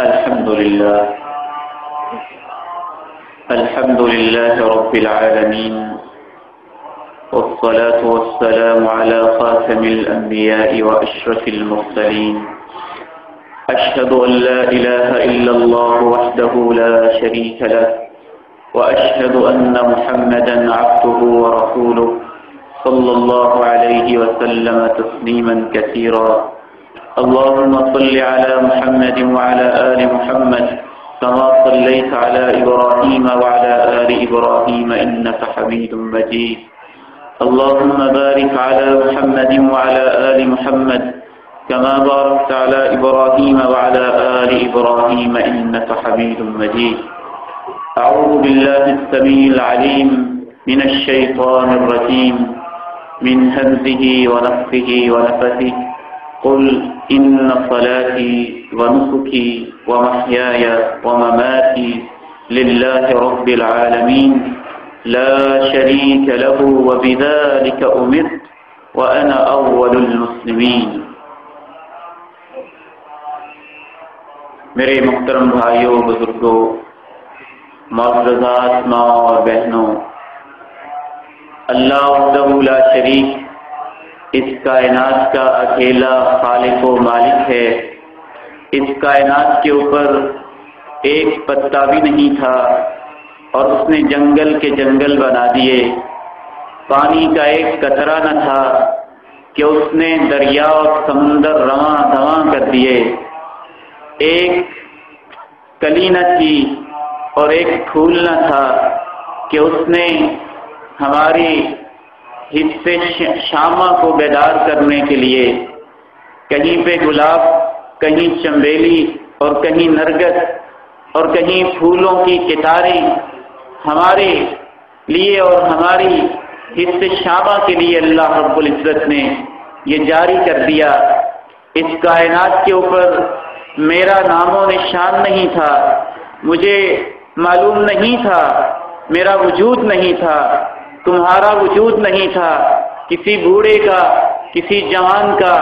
الحمد لله. الحمد لله رب العالمين. والصلاة والسلام على خاتم الأنبياء وأشرف المرسلين. أشهد أن لا إله إلا الله وحده لا شريك له وأشهد أن محمدا عبده ورسوله صلى الله عليه وسلم تسليما كثيرا. اللهم صل على محمد وعلى آل محمد كما صليت على إبراهيم وعلى آل إبراهيم إنك حميد مجيد. اللهم بارك على محمد وعلى آل محمد كما باركت على إبراهيم وعلى آل إبراهيم إنك حميد مجيد. أعوذ بالله السميع العليم من الشيطان الرجيم من همزه ونفخه ونفثه. قل إن صلاتي ونسكي ومحياي ومماتي لله رب العالمين. لا شريك له وبذلك أمرت وأنا أول المسلمين. میرے محترم بھائیوں بزرگوں معززات ماں اور بہنوں اللہ لا شریک اس کائنات کا اکیلا خالق و مالک ہے۔ اس کائنات کے اوپر ایک پتا بھی نہیں تھا اور اس نے جنگل کے جنگل بنا دیے۔ پانی کا ایک قطرہ نہ تھا کہ اس نے دریا اور سمندر رواں دواں کر دیے۔ ایک کلی نہ تھی اور ایک پھول نہ تھا کہ اس نے ہماری حصے شامہ کو بیدار کرنے کے لیے کہیں پہ گلاب، کہیں چمبیلی اور کہیں نرگس اور کہیں پھولوں کی کتاریں ہمارے لیے اور ہماری حصے شامہ کے لیے اللہ رب العزت نے یہ جاری کر دیا۔ اس کائنات کے اوپر میرا نام و نشان نہیں تھا، مجھے معلوم نہیں تھا، میرا وجود نہیں تھا۔ تمہارا وجود نہیں تھا۔ کسی بوڑھے کا، کسی جوان کا،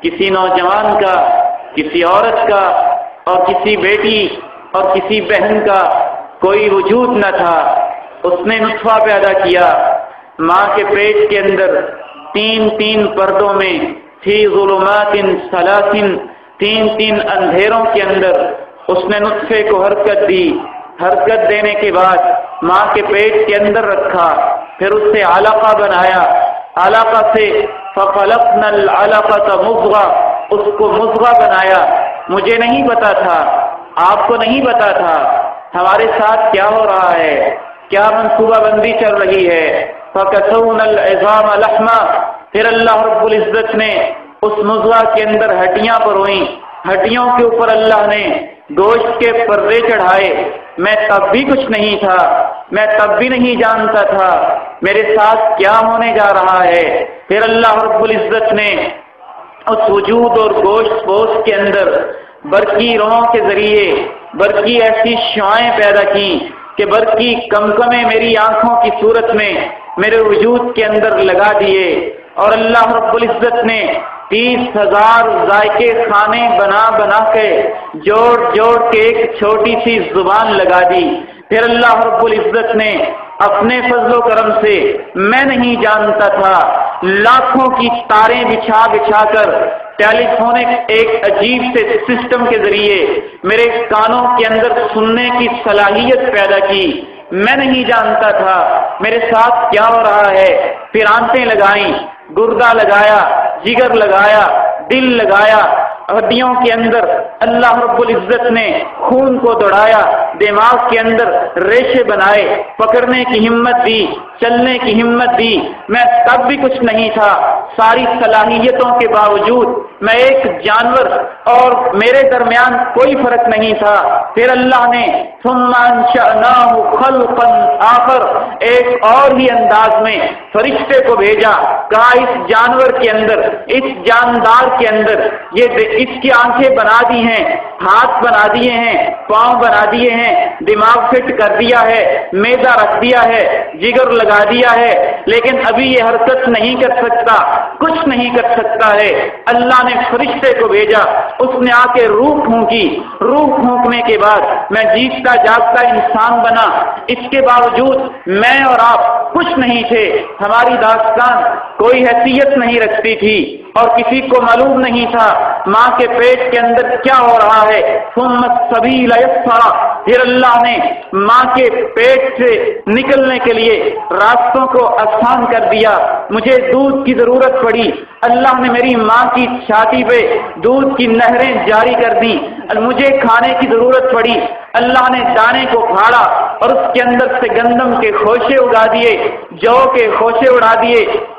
کسی نوجوان کا، کسی عورت کا اور کسی بیٹی اور کسی بہن کا کوئی وجود نہ تھا۔ اس نے نطفہ پیدا کیا۔ ماں کے پیٹ کے اندر تین تین پردوں میں تھی ظلمات سلاسن تین تین اندھیروں کے اندر اس نے نطفے کو حرکت دی۔ حرکت دینے کے بعد ماں کے پیٹ کے اندر رکھا۔ پھر اس سے علاقہ بنایا۔ علاقہ سے فَخَلَقْنَا الْعَلَقَةَ مُضْغَةَ۔ اس کو مضغہ بنایا۔ مجھے نہیں پتا تھا، آپ کو نہیں پتا تھا۔ ہمارے ساتھ کیا ہو رہا ہے؟ کیا منصوبہ بندی چل رہی ہے؟ فَكَسَوْنَا الْعِظَامَ لَحْمًا۔ پھر اللہ رب العزت نے اس مضغہ کے اندر ہڈیاں پروئیں۔ ہڈیوں کے اوپر اللہ نے گوشت کے پردے چڑھائے۔ میں تب بھی کچھ نہیں تھا، میں تب بھی نہیں جانتا تھا میرے ساتھ کیا ہونے جا رہا ہے۔ پھر اللہ رب العزت نے اس وجود اور گوشت پوش کے اندر برقی روحوں کے ذریعے برقی ایسی شعائیں پیدا کی کہ برقی کمکمے میری آنکھوں کی صورت میں میرے وجود کے اندر لگا دیے۔ اور اللہ رب العزت نے تیس ہزار ذائقے کھانے بنا بنا کے جوڑ جوڑ کے ایک چھوٹی سی زبان لگا دی۔ پھر اللہ رب العزت نے اپنے فضل و کرم سے میں نہیں جانتا تھا، لاکھوں کی تاریں بچھا بچھا کر ٹیلی فونک ایک عجیب سے سسٹم کے ذریعے میرے کانوں کے اندر سننے کی صلاحیت پیدا کی۔ میں نہیں جانتا تھا، میرے ساتھ کیا ہو رہا ہے؟ پھر آنتیں لگائیں۔ گردہ لگایا جگر لگایا دل لگایا ہڈیوں کے اندر اللہ رب العزت نے خون کو دوڑایا، دماغ کے اندر ریشے بنائے، پکڑنے کی ہمت دی، چلنے کی ہمت دی۔ میں تب بھی کچھ نہیں تھا۔ ساری صلاحیتوں کے باوجود میں ایک جانور اور میرے درمیان کوئی فرق نہیں تھا۔ پھر اللہ نے خلقا آخر، ایک اور ہی انداز میں فرشتے کو بھیجا۔ کہا، اس جانور کے اندر، اس جاندار کے اندر یہ اس کی آنکھیں بنا دی ہیں، ہاتھ بنا دیے ہیں، پاؤں بنا دیے ہیں، دماغ فٹ کر دیا ہے میدا رکھ دیا ہے، جگر لگا دیا ہے، لیکن ابھی یہ حرکت نہیں کر سکتا، کچھ نہیں کر سکتا ہے۔ اللہ نے فرشتے کو بھیجا، اس نے آ کے روح پھونکی۔ روح پھونکنے کے بعد میں جیتتا جاگتا انسان بنا۔ اس کے باوجود میں اور آپ کچھ نہیں تھے۔ ہماری داستان کوئی حیثیت نہیں رکھتی تھی۔ اور کسی کو معلوم نہیں تھا ماں کے پیٹ کے اندر کیا ہو رہا ہے۔ پھر اللہ نے ماں کے پیٹ سے نکلنے کے لیے راستوں کو آسان کر دیا۔ مجھے دودھ کی ضرورت پڑی۔ اللہ نے میری ماں کی چھاتی پہ دودھ کی نہریں جاری کر دی مجھے کھانے کی ضرورت پڑی۔ اللہ نے دانے کو پھاڑا اور اس کے اندر سے گندم کے خوشے اڑا دیے، جو کے خوشے اڑا دیے۔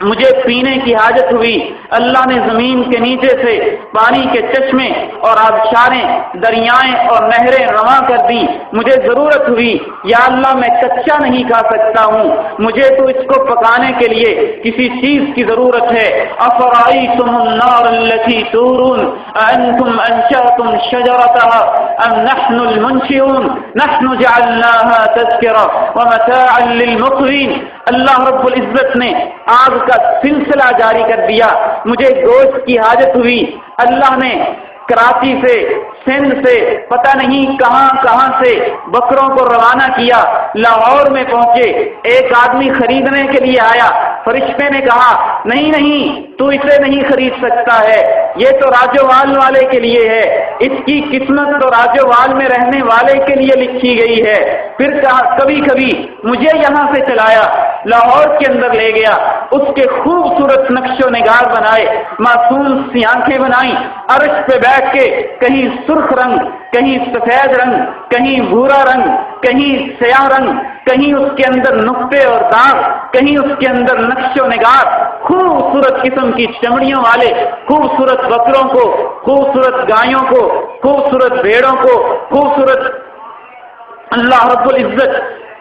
مجھے پینے کی حاجت ہوئی۔ اللہ نے زمین کے نیچے سے پانی کے چشمے اور آبشاریں، دریائیں اور نہریں رواں کر دی مجھے ضرورت ہوئی۔ یا اللہ، میں کچا نہیں کھا سکتا ہوں۔ مجھے تو اس کو پکانے کے لیے کسی چیز کی ضرورت ہے۔ افرائی تم النار التي تورون؟ انتم انشأتم شجرتها ام نحن المنشئون؟ نحن جعلناها تذكرة ومتاعا للمقوين اللہ رب العزت نے آگ کا سلسلہ جاری کر دیا۔ مجھے گوشت کی حاجت ہوئی۔ اللہ نے کراچی سے سندھ سے، پتہ نہیں کہاں کہاں سے بکروں کو روانہ کیا، لاہور میں پہنچے، ایک آدمی خریدنے کے لیے آیا، فرشتے نے کہا، نہیں نہیں، تو اسے نہیں خرید سکتا ہے، یہ تو راجوال والے کے لیے ہے، اس کی قسمت تو راجوال میں رہنے والے کے لیے لکھی گئی ہے۔ پھر کہا، کبھی کبھی، مجھے یہاں سے چلایا، لاہور کے اندر لے گیا، اس کے خوبصورت نقش و نگار بنائے، معصوم سی آنکھیں بنائی عرش پہ بیٹھ کے کہیں سرخ رنگ، کہیں سفید رنگ، کہیں بھورا رنگ، کہیں سیاہ رنگ، کہیں اس کے اندر نقطے اور داغ، کہیں اس کے اندر نقش و نگار، خوبصورت قسم کی چمڑیوں والے، خوبصورت بکروں کو، خوبصورت گایوں کو، خوبصورت بھیڑوں کو، خوبصورت اللہ رب العزت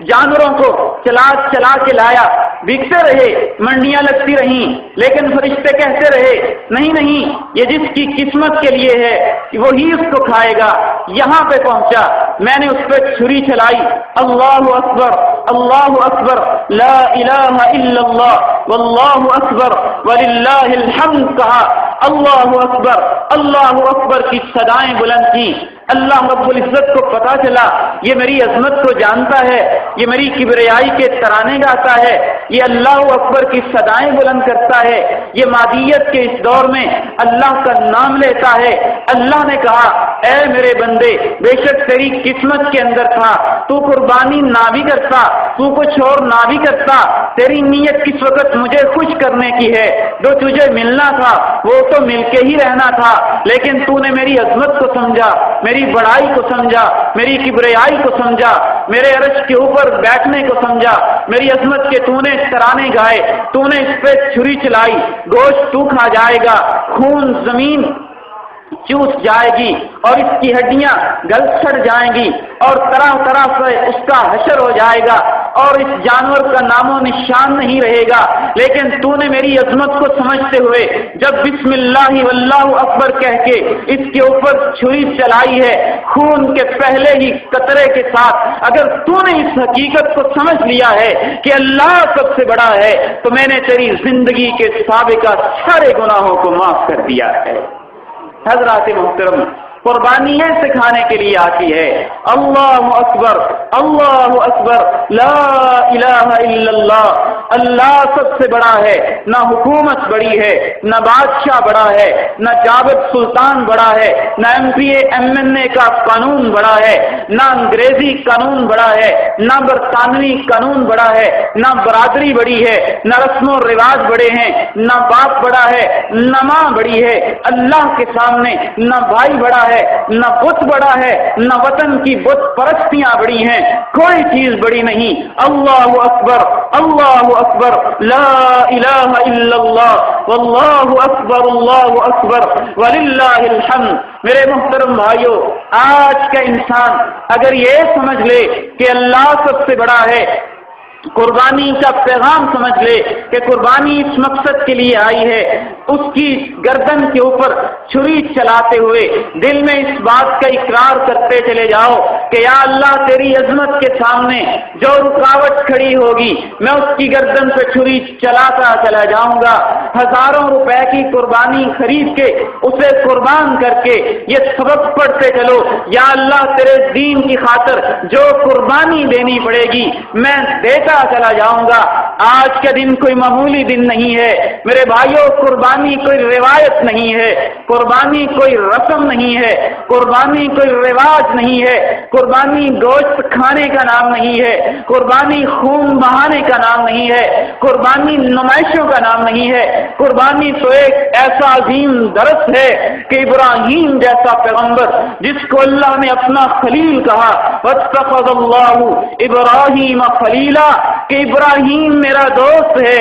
جانوروں کو چلا چلا کے لایا۔ بکتے رہے، منڈیاں لگتی رہیں، لیکن فرشتے کہتے رہے، نہیں نہیں، یہ جس کی قسمت کے لیے ہے، وہی اس کو کھائے گا۔ یہاں پہ پہنچا۔ میں نے اس پہ چھری چلائی۔ اللہ اکبر اللہ اکبر، لا الہ الا اللہ، واللہ اکبر، وللہ الحمد کہا۔ اللہ اکبر اللہ اکبر کی صدائیں بلند کی۔ اللہ رب العزت کو پتا چلا، یہ میری عظمت کو جانتا ہے، یہ میری کبریائی کے ترانے گاتا ہے، یہ اللہ اکبر کی صدائیں بلند کرتا ہے، یہ مادیت کے اس دور میں اللہ کا نام لیتا ہے۔ اللہ نے کہا، اے میرے بندے، بے شک تیری قسمت کے اندر تھا، تو قربانی نہ بھی کرتا، تو کچھ اور نہ بھی کرتا۔ تیری نیت کس وقت مجھے خوش کرنے کی ہے؟ جو تجھے ملنا تھا، وہ تو مل کے ہی رہنا تھا، لیکن تو نے میری عظمت کو سمجھا، میری میری بڑائی کو سمجھا، میری کبریائی کو سمجھا، میرے عرش کے اوپر بیٹھنے کو سمجھا، میری عظمت کے تو نے ترانے گائے تو نے اس پہ چھری چلائی، گوشت تو کھا جائے گا، خون زمین چوس جائے گی اور اس کی ہڈیاں گل سڑ جائیں گی اور طرح طرح سے اس کا حشر ہو جائے گا اور اس جانور کا نام و نشان نہیں رہے گا۔ لیکن تو نے میری عظمت کو سمجھتے ہوئے جب بسم اللہ واللہ اکبر کہہ کے اس کے اوپر چھری چلائی ہے، خون کے پہلے ہی قطرے کے ساتھ اگر تو نے اس حقیقت کو سمجھ لیا ہے کہ اللہ سب سے بڑا ہے، تو میں نے تیری زندگی کے سابقہ سارے گناہوں کو معاف کر دیا ہے۔ حضرات محترم قربانیاں سکھانے کے لیے آتی ہے۔ اللہ اکبر اللہ اکبر، لا الہ الا اللہ۔ اللہ سب سے بڑا ہے، نہ حکومت بڑی ہے، نہ بادشاہ بڑا ہے، نہ جاوید سلطان بڑا ہے، نہ M P A, M N A کا قانون بڑا ہے، نہ انگریزی قانون بڑا ہے، نہ برطانوی قانون بڑا ہے، نہ برادری بڑی ہے، نہ رسم و رواج بڑے ہیں، نہ باپ بڑا ہے، نہ ماں بڑی ہے، اللہ کے سامنے نہ بھائی بڑا ہے ہے، نہ بت بڑا ہے، نہ وطن کی بت پرستیاں بڑی ہیں۔ کوئی چیز بڑی نہیں۔ اللہ اکبر اللہ اکبر۔ لا الہ الا اللہ۔ واللہ اکبر، اللہ اکبر۔ وللہ الحمد۔ میرے محترم بھائیو، آج کا انسان اگر یہ سمجھ لے کہ اللہ سب سے بڑا ہے قربانی کا پیغام سمجھ لے کہ قربانی اس مقصد کے لیے آئی ہے، اس کی گردن کے اوپر چھری چلاتے ہوئے دل میں اس بات کا اقرار کرتے چلے جاؤ۔ کہ یا اللہ تیری عظمت کے سامنے جو رکاوٹ کھڑی ہوگی، میں اس کی گردن پہ چھری چلاتا چلا جاؤں گا۔ ہزاروں روپے کی قربانی خرید کے، اسے قربان کر کے یہ سبق پڑھتے چلو۔ یا اللہ تیرے دین کی خاطر جو قربانی دینی پڑے گی، میں دیتا چلا جاؤں گا۔ آج کا دن کوئی معمولی دن نہیں ہے۔ میرے بھائیوں قربانی کوئی روایت نہیں ہے۔ قربانی کوئی رسم نہیں ہے۔ قربانی کوئی رواج نہیں ہے۔ قربانی گوشت کھانے کا نام نہیں ہے، قربانی خون بہانے کا نام نہیں ہے، قربانی نمائشوں کا نام نہیں ہے۔ قربانی تو ایک ایسا عظیم درس ہے کہ ابراہیم جیسا پیغمبر، جس کو اللہ نے اپنا خلیل کہا اللہ ابراہیم خلیلا کہ ابراہیم میرا دوست ہے،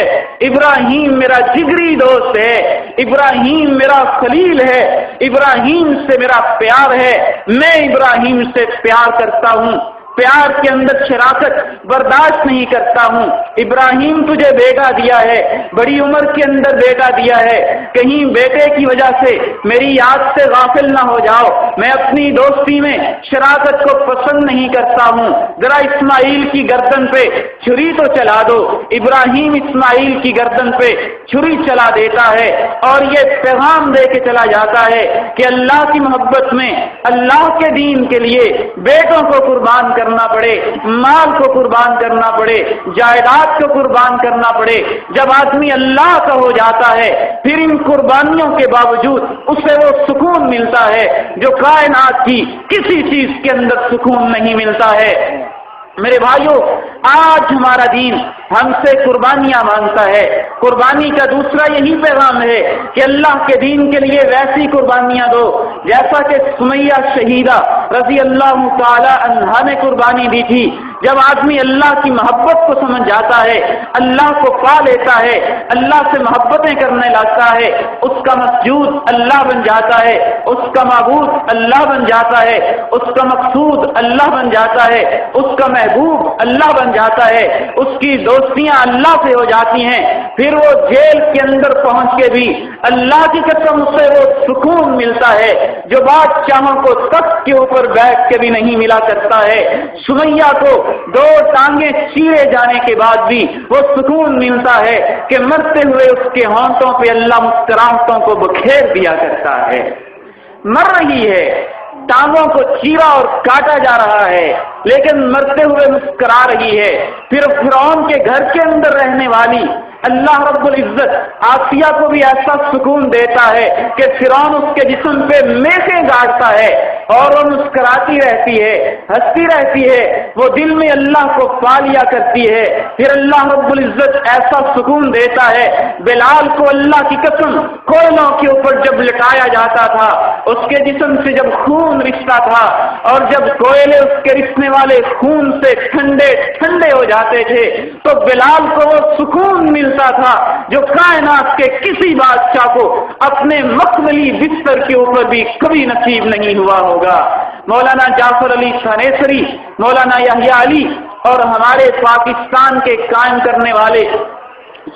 ابراہیم میرا جگری دوست ہے، ابراہیم میرا خلیل ہے، ابراہیم سے میرا پیار ہے، میں ابراہیم سے پیار کرتا ہوں۔ پیار کے اندر شراکت برداشت نہیں کرتا ہوں۔ ابراہیم تجھے بیٹا دیا ہے، بڑی عمر کے اندر بیٹا دیا ہے۔ کہیں بیٹے کی وجہ سے میری یاد سے غافل نہ ہو جاؤ۔ میں اپنی دوستی میں شراکت کو پسند نہیں کرتا ہوں۔ ذرا اسماعیل کی گردن پہ چھری تو چلا دو۔ ابراہیم اسماعیل کی گردن پہ چھری چلا دیتا ہے اور یہ پیغام دے کے چلا جاتا ہے کہ اللہ کی محبت میں، اللہ کے دین کے لیے بیٹوں کو قربان کر کرنا پڑے، مال کو قربان کرنا پڑے، جائیداد کو قربان کرنا پڑے۔ جب آدمی اللہ کا ہو جاتا ہے، پھر ان قربانیوں کے باوجود اسے وہ سکون ملتا ہے، جو کائنات کی کسی چیز کے اندر سکون نہیں ملتا ہے۔ میرے بھائیوں آج ہمارا دین ہم سے قربانیاں مانگتا ہے۔ قربانی کا دوسرا یہی پیغام ہے کہ اللہ کے دین کے لیے ویسی قربانیاں دو۔ جیسا کہ سمیہ شہیدہ رضی اللہ تعالی عنہ نے قربانی دی تھی۔ جب آدمی اللہ کی محبت کو سمجھ جاتا ہے، اللہ کو پا لیتا ہے، اللہ سے محبتیں کرنے لگتا ہے، اس کا مسجود اللہ بن جاتا ہے، اس کا معبود اللہ بن جاتا ہے، اس کا مقصود اللہ بن جاتا ہے، اس کا محبوب اللہ بن جاتا ہے، اس کی دو دوستیاں اللہ سے ہو جاتی ہیں، پھر وہ جیل کے اندر پہنچ کے بھی اللہ کی قسم سے وہ سکون ملتا ہے۔ جو بادشاہوں کو تخت کے اوپر بیٹھ کے بھی نہیں ملا کرتا ہے سمیا کو دو ٹانگیں چیرے جانے کے بعد بھی وہ سکون ملتا ہے کہ مرتے ہوئے اس کے ہونٹوں پہ اللہ مسکراہٹوں کو بکھیر دیا کرتا ہے۔ مر رہی ہے۔ ٹانگوں کو چیرا اور کاٹا جا رہا ہے، لیکن مرتے ہوئے مسکرا رہی ہے۔ پھر فرعون کے گھر کے اندر رہنے والی اللہ رب العزت آسیہ کو بھی ایسا سکون دیتا ہے کہ فرعون اس کے جسم پہ میسے گاڑتا ہے اور وہ مسکراتی رہتی ہے، ہنستی رہتی ہے، وہ دل میں اللہ کو پا لیا کرتی ہے۔ پھر اللہ رب العزت ایسا سکون دیتا ہے۔ بلال کو اللہ کی قسم کوئلوں کے اوپر جب لٹایا جاتا تھا، اس کے جسم سے جب خون رشتہ تھا اور جب کوئلے اس کے رشنے والے خون سے ٹھنڈے ٹھنڈے ہو جاتے تھے، تو بلال کو وہ سکون ملتا تھا جو کائنات کے کسی بادشاہ کو اپنے مقبلی بستر کے اوپر بھی کبھی نصیب نہیں ہوا ہوگا۔ مولانا جعفر علی سنیسری مولانا یحییٰ علی اور ہمارے پاکستان کے قائم کرنے والے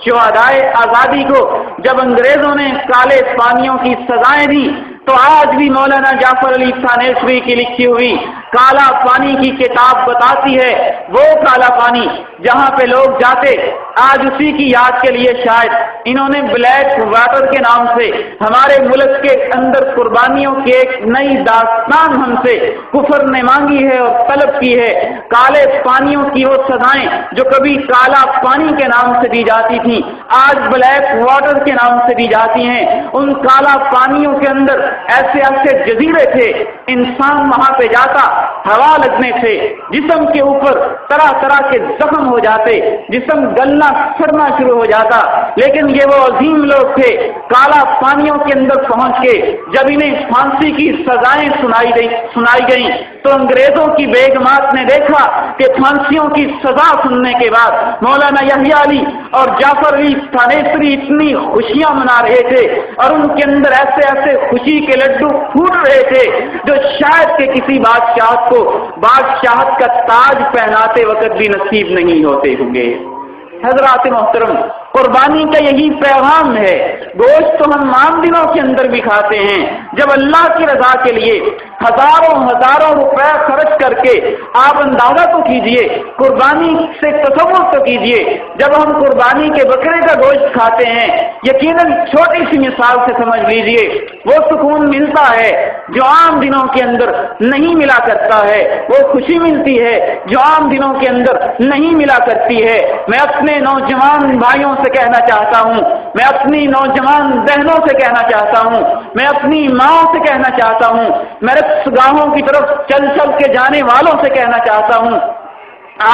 شہدائے آزادی کو جب انگریزوں نے کالے پانیوں کی سزائیں دی تو آج بھی مولانا جعفر علی ثانیسوی کی لکھی ہوئی کالا پانی کی کتاب بتاتی ہے، وہ کالا پانی جہاں پہ لوگ جاتے آج اسی کی یاد کے لیے شاید انہوں نے بلیک واٹر کے نام سے ہمارے ملک کے اندر قربانیوں کی ایک نئی داستان ہم سے کفر نے مانگی ہے اور طلب کی ہے۔ کالے پانیوں کی وہ سزائیں جو کبھی کالا پانی کے نام سے دی جاتی تھی آج بلیک واٹر کے نام سے دی جاتی ہیں۔ ان کالا پانیوں کے اندر ایسے ایسے جزیرے تھے، انسان وہاں پہ جاتا، ہوا لگنے سے جسم کے اوپر طرح طرح کے زخم ہو جاتے، جسم گل گلنا سڑنا شروع ہو جاتا۔ لیکن یہ وہ عظیم لوگ تھے، کالا پانیوں کے اندر پہنچ کے جب انہیں پھانسی کی سزائیں سنائی گئی سنائی گئیں، تو انگریزوں کی بیگمات نے دیکھا کہ پھانسیوں کی سزا سننے کے بعد مولانا یحییٰ علی اور جعفر علی تھانیسری اتنی خوشیاں منا رہے تھے اور ان کے اندر ایسے ایسے خوشی کے لڈو پھوٹ رہے تھے جو شاید کے کسی بادشاہ کو، بادشاہت کا تاج پہناتے وقت بھی نصیب نہیں ہوتے ہوں گے۔ حضرات محترم قربانی کا یہی پیغام ہے۔ گوشت تو ہم عام دنوں کے اندر بھی کھاتے ہیں۔ جب اللہ کی رضا کے لیے ہزاروں ہزاروں روپے خرچ کر کے آپ اندازہ تو کیجیے، قربانی سے تصور تو کیجیے، جب ہم قربانی کے بکرے کا گوشت کھاتے ہیں، یقیناً چھوٹی سی مثال سے سمجھ لیجیے، وہ سکون ملتا ہے، جو عام دنوں کے اندر نہیں ملا کرتا ہے، وہ خوشی ملتی ہے، جو عام دنوں کے اندر نہیں ملا کرتی ہے۔ میں اپنے نوجوان بھائیوں سے کہنا چاہتا ہوں۔ میں اپنی نوجوان بہنوں سے کہنا چاہتا ہوں۔ میں اپنی ماں سے کہنا چاہتا ہوں۔ میں گاہوں کی طرف چل چل کے جانے والوں سے کہنا چاہتا ہوں۔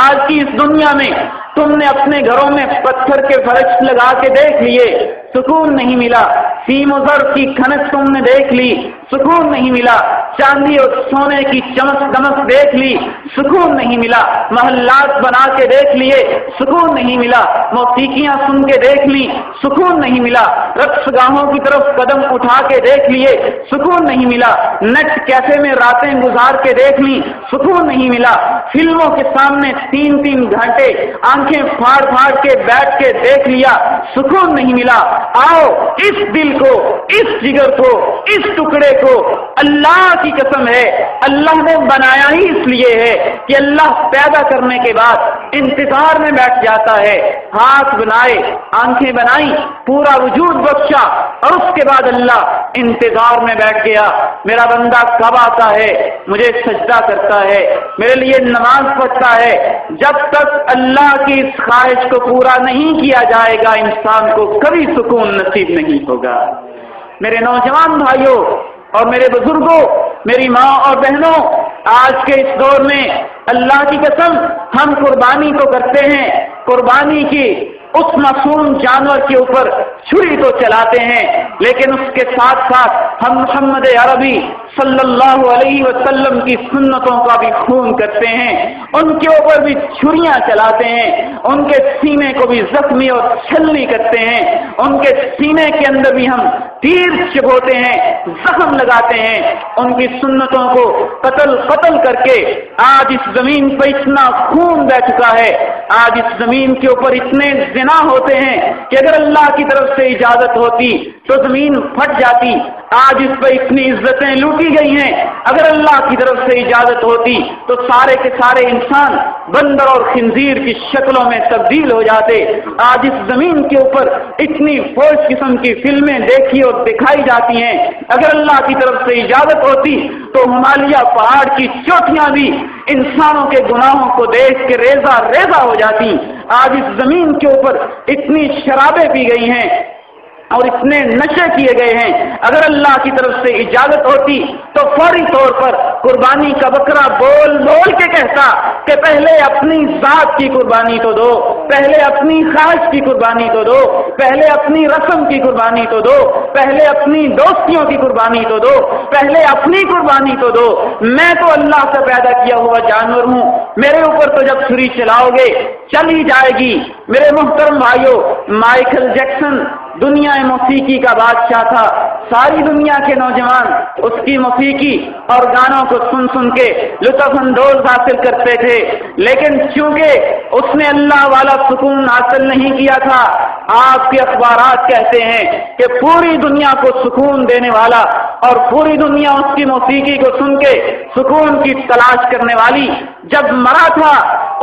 آج کی اس دنیا میں تم نے اپنے گھروں میں پتھر کے فرش لگا کے دیکھ لیے، سکون نہیں ملا۔ سیم و زر کی کھنک تم نے دیکھ لی، سکون نہیں ملا۔ چاندی اور سونے کی چمک دمک دیکھ لی، سکون نہیں ملا۔ محلات بنا کے دیکھ لیے، سکون نہیں ملا۔ موسیقیاں سن کے دیکھ لی، سکون نہیں ملا۔ رقص گاہوں کی طرف قدم اٹھا کے دیکھ لیے، سکون نہیں ملا۔ نیٹ کیفے میں راتیں گزار کے دیکھ لی، سکون نہیں ملا۔ فلموں کے سامنے تین تین گھنٹے آنکھیں پھاڑ پھاڑ کے بیٹھ کے دیکھ لیا، سکون نہیں ملا۔ آؤ، اس دل کو، اس جگر کو، اس ٹکڑے کو۔ اللہ کی قسم ہے، اللہ نے بنایا ہی اس لیے ہے کہ اللہ پیدا کرنے کے بعد انتظار میں بیٹھ جاتا ہے۔ ہاتھ بنائے، آنکھیں بنائی، پورا وجود بخشا اور اس کے بعد اللہ انتظار میں بیٹھ گیا۔ میرا بندہ کب آتا ہے؟ مجھے سجدہ کرتا ہے، میرے لیے نماز پڑھتا ہے۔ جب تک اللہ کی اس خواہش کو پورا نہیں کیا جائے گا، انسان کو کبھی سکون نصیب نہیں ہوگا۔ میرے نوجوان بھائیوں اور میرے بزرگوں، میری ماں اور بہنوں، آج کے اس دور میں اللہ کی قسم ہم قربانی کو کرتے ہیں، قربانی کی اس معصوم جانور کے اوپر چھری تو چلاتے ہیں، لیکن اس کے ساتھ ساتھ ہم محمد عربی صلی اللہ علیہ وسلم کی سنتوں کا بھی خون کرتے ہیں، ان کے اوپر بھی چھریاں چلاتے ہیں، ان کے سینے کو بھی زخمی اور چھلنی کرتے ہیں، ان کے سینے کے اندر بھی ہم تیر چبوتے ہیں، زخم لگاتے ہیں۔ ان کی سنتوں کو قتل قتل کر کے آج اس زمین پہ اتنا خون بہ چکا ہے، آج اس زمین کے اوپر اتنے زنا ہوتے ہیں کہ اگر اللہ کی طرف سے اجازت ہوتی تو زمین پھٹ جاتی۔ آج اس پہ اتنی عزتیں لوٹی گئی ہیں۔ اگر اللہ کی طرف سے اجازت ہوتی تو سارے کے سارے انسان بندر اور خنزیر کی شکلوں میں تبدیل ہو جاتے، آج اس زمین کے اوپر اتنی فوج قسم کی فلمیں دیکھی اور دکھائی جاتی ہیں۔ اگر اللہ کی طرف سے اجازت ہوتی تو ہمالیہ پہاڑ کی چوٹیاں بھی انسانوں کے گناہوں کو دیکھ کے ریزہ ریزہ ہو جاتی۔ آج اس زمین کے اوپر اتنی شرابیں پی گئی ہیں۔ اور اتنے نشے کیے گئے ہیں۔ اگر اللہ کی طرف سے اجازت ہوتی تو فوری طور پر قربانی کا بکرا بول بول کے کہتا کہ پہلے اپنی ذات کی قربانی تو دو، پہلے اپنی خواہش کی قربانی تو دو، پہلے اپنی رسم کی قربانی تو دو، پہلے اپنی دوستیوں کی قربانی تو دو، پہلے اپنی قربانی تو دو۔ میں تو اللہ سے پیدا کیا ہوا جانور ہوں۔ میرے اوپر تو جب چھری چلاؤ گے، چلی جائے گی۔ میرے محترم بھائیوں مائیکل جیکسن دنیا موسیقی کا بادشاہ تھا، ساری دنیا کے نوجوان اس کی موسیقی اور گانوں کو سن سن کے لطف اندوز حاصل کرتے تھے۔ لیکن چونکہ اس نے اللہ والا سکون حاصل نہیں کیا تھا، آپ کے اخبارات کہتے ہیں کہ پوری دنیا کو سکون دینے والا اور پوری دنیا اس کی موسیقی کو سن کے سکون کی تلاش کرنے والی جب مرا تھا،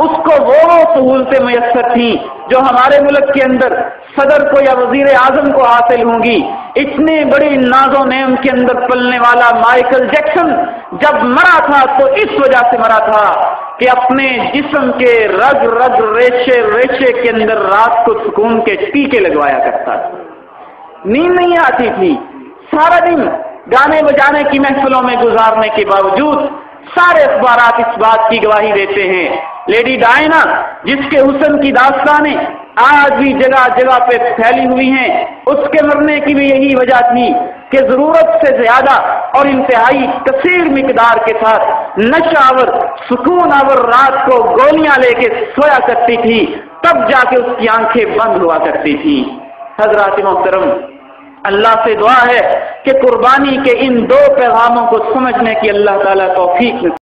اس کو وہ سہولتیں میسر تھیں جو ہمارے ملک کے اندر صدر کو یا وزیر اعظم کو حاصل ہوں گی۔ اتنی بڑی ناز و نیم کے اندر پلنے والا مائیکل جیکسن جب مرا تھا تو اس وجہ سے مرا تھا کہ اپنے جسم کے رگ رگ ریشے ریشے کے اندر رات کو سکون کے ٹیکے لگوایا کرتا تھا۔ نیند نہیں آتی تھی۔ سارا دن گانے بجانے کی محفلوں میں گزارنے کے باوجود سارے اخبارات اس بات کی گواہی دیتے ہیں۔ لیڈی ڈائنا، جس کے حسن کی داستانیں آج بھی جگہ جگہ پہ پھیلی ہوئی ہیں۔ اس کے مرنے کی بھی یہی وجہ تھی کہ ضرورت سے زیادہ اور انتہائی کثیر مقدار کے ساتھ نشاور سکون آور رات کو گولیاں لے کے سویا کرتی تھی۔ تب جا کے اس کی آنکھیں بند ہوا کرتی تھی۔ حضرات محترم، اللہ سے دعا ہے کہ قربانی کے ان دو پیغاموں کو سمجھنے کی اللہ تعالیٰ توفیق